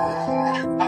Oh,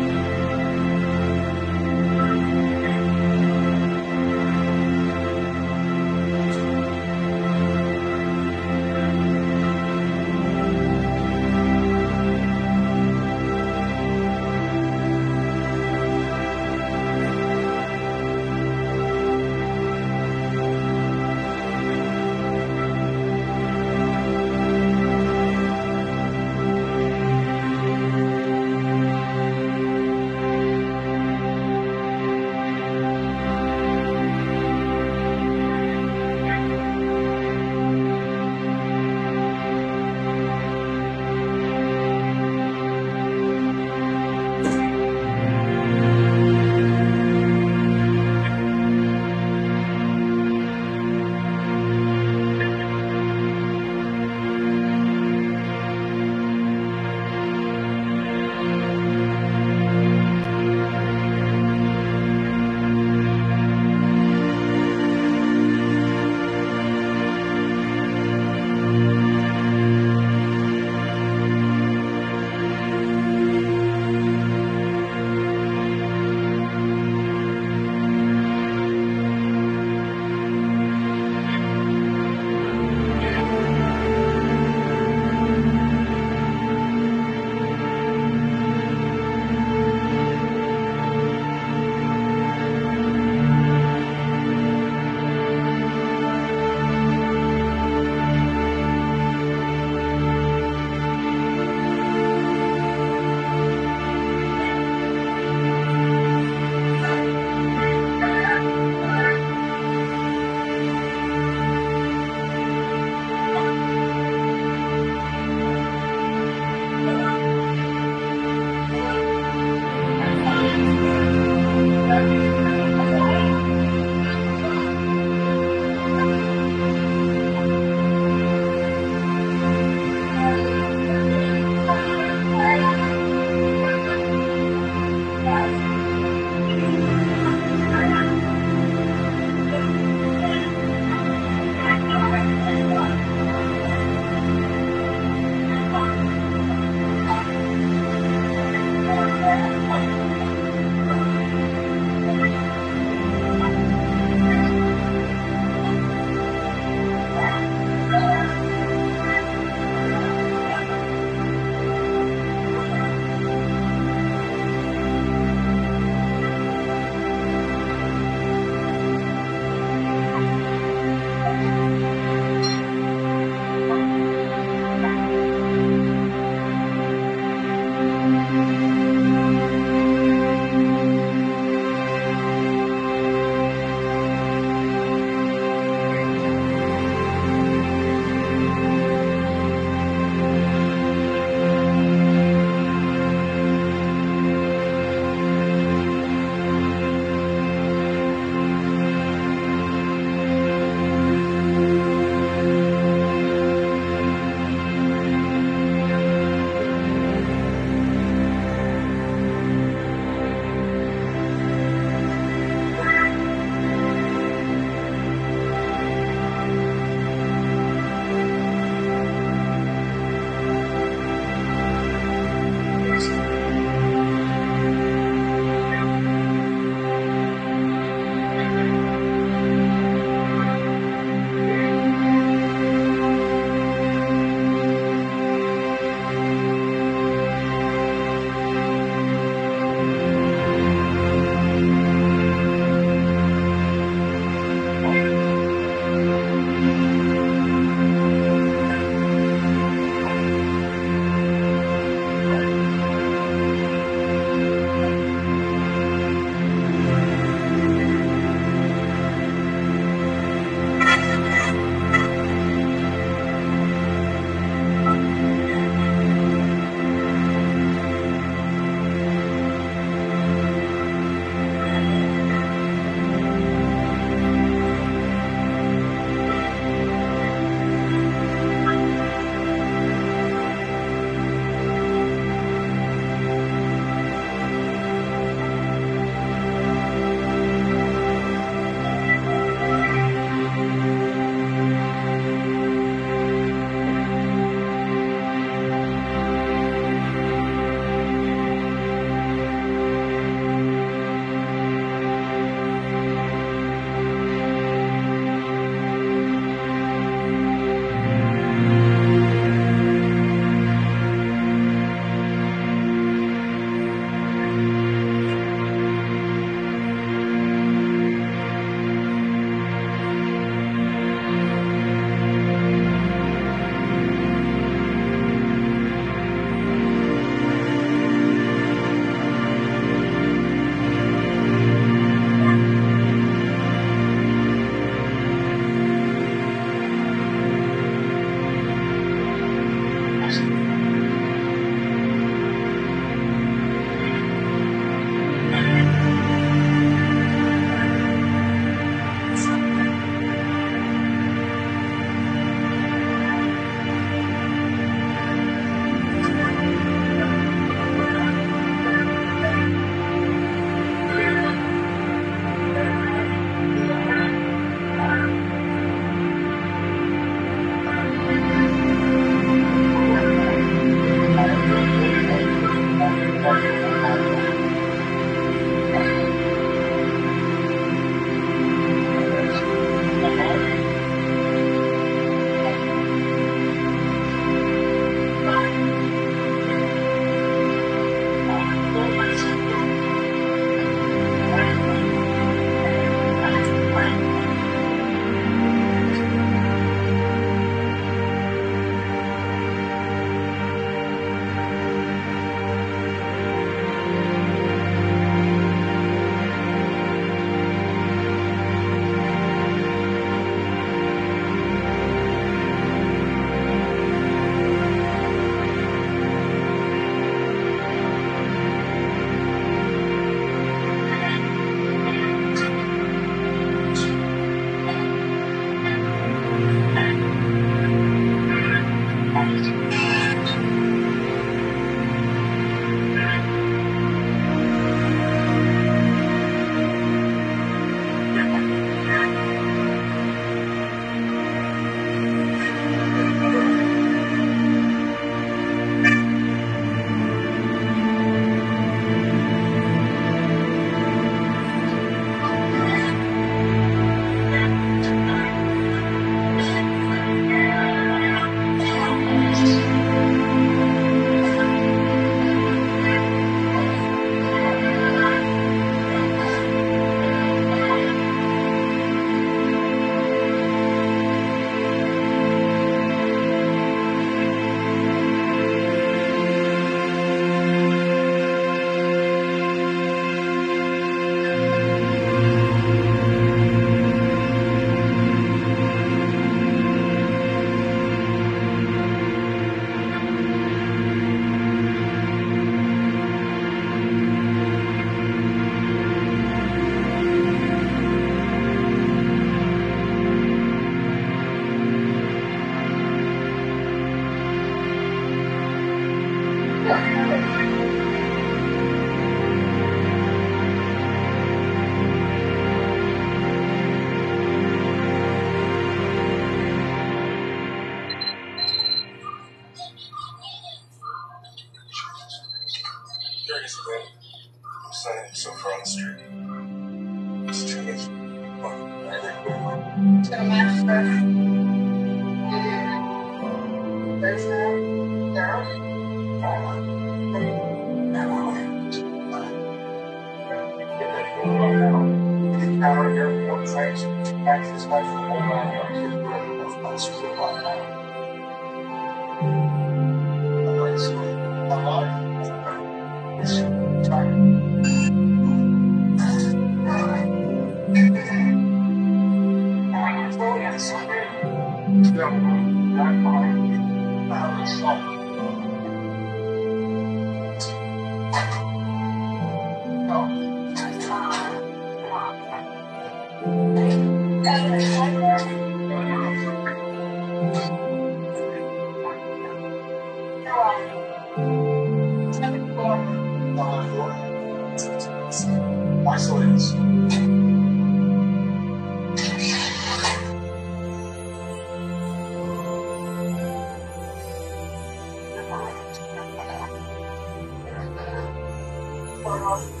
Hi.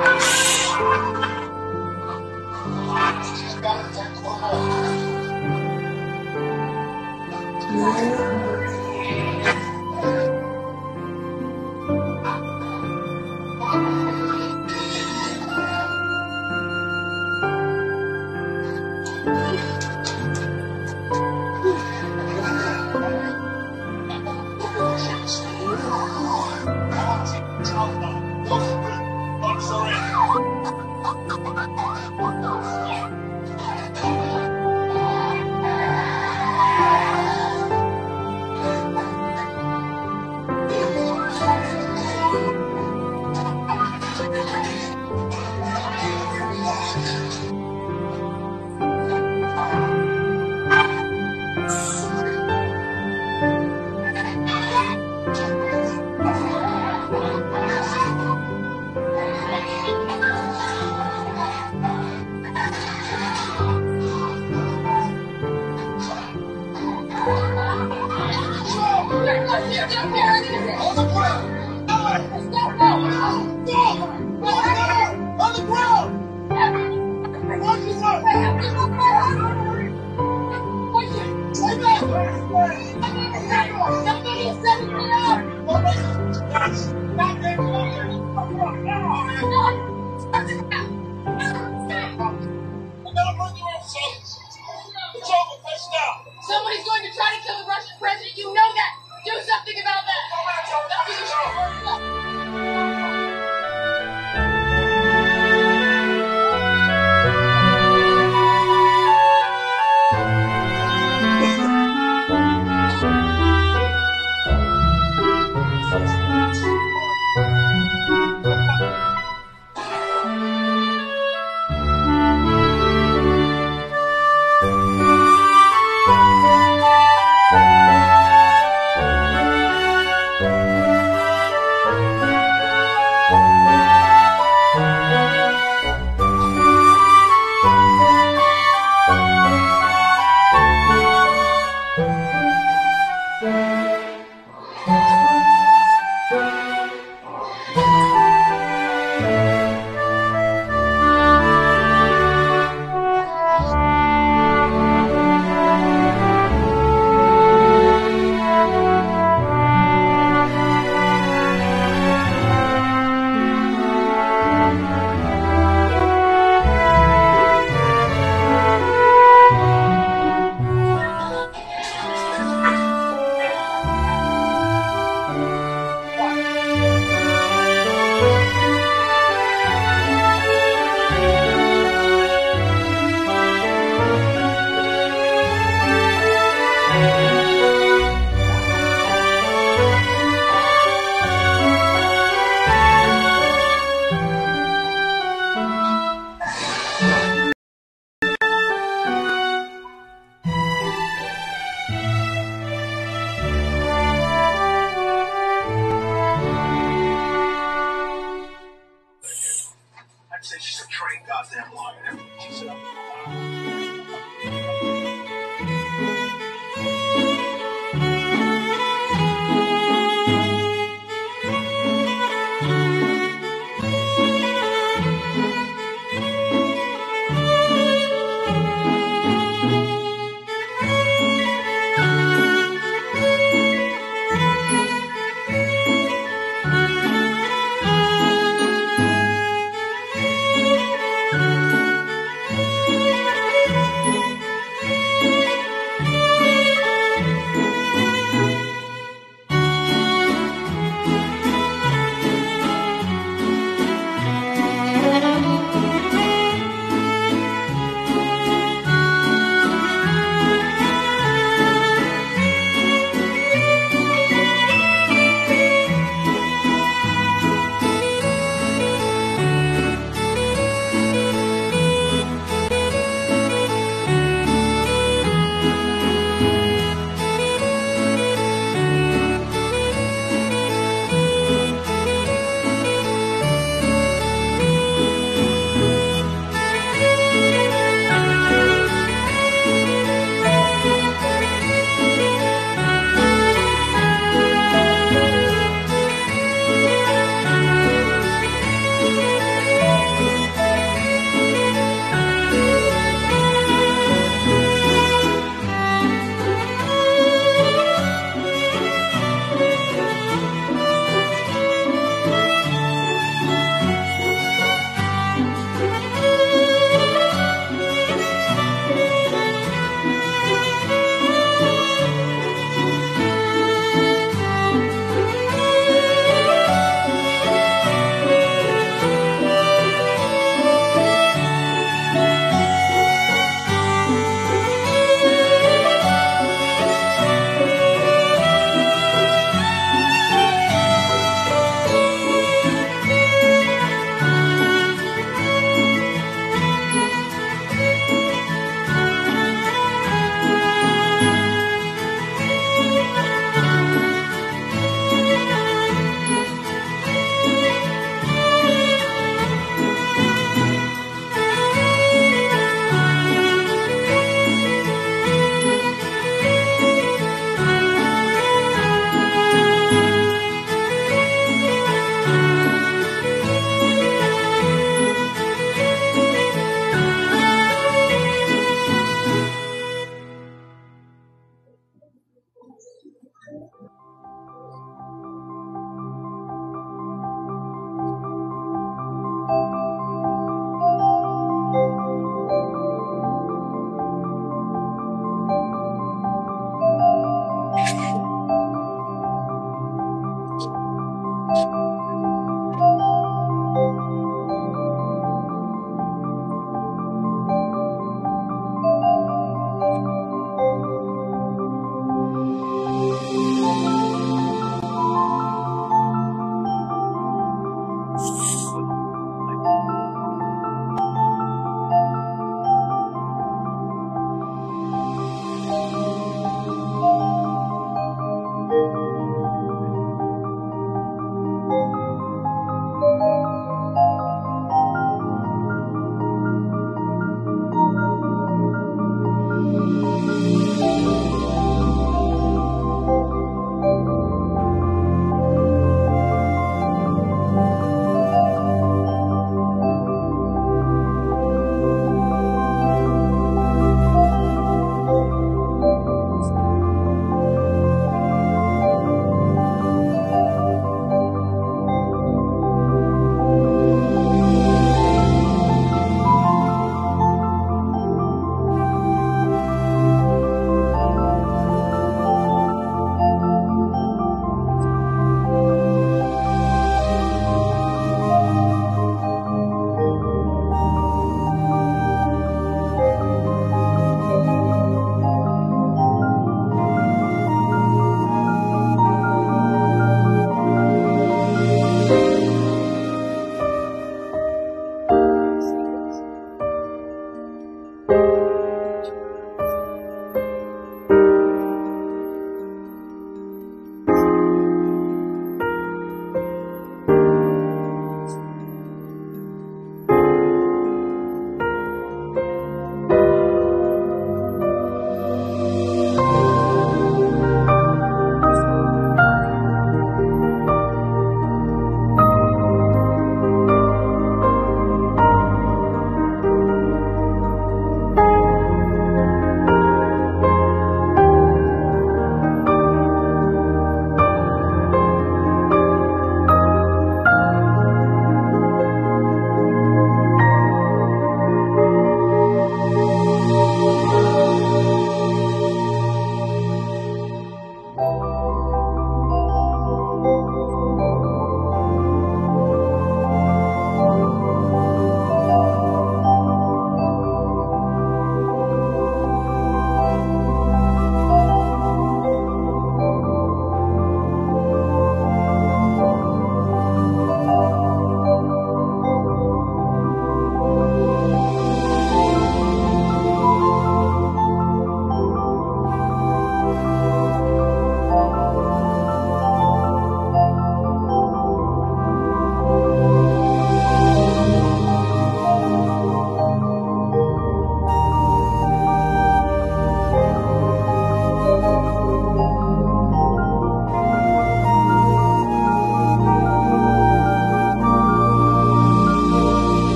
On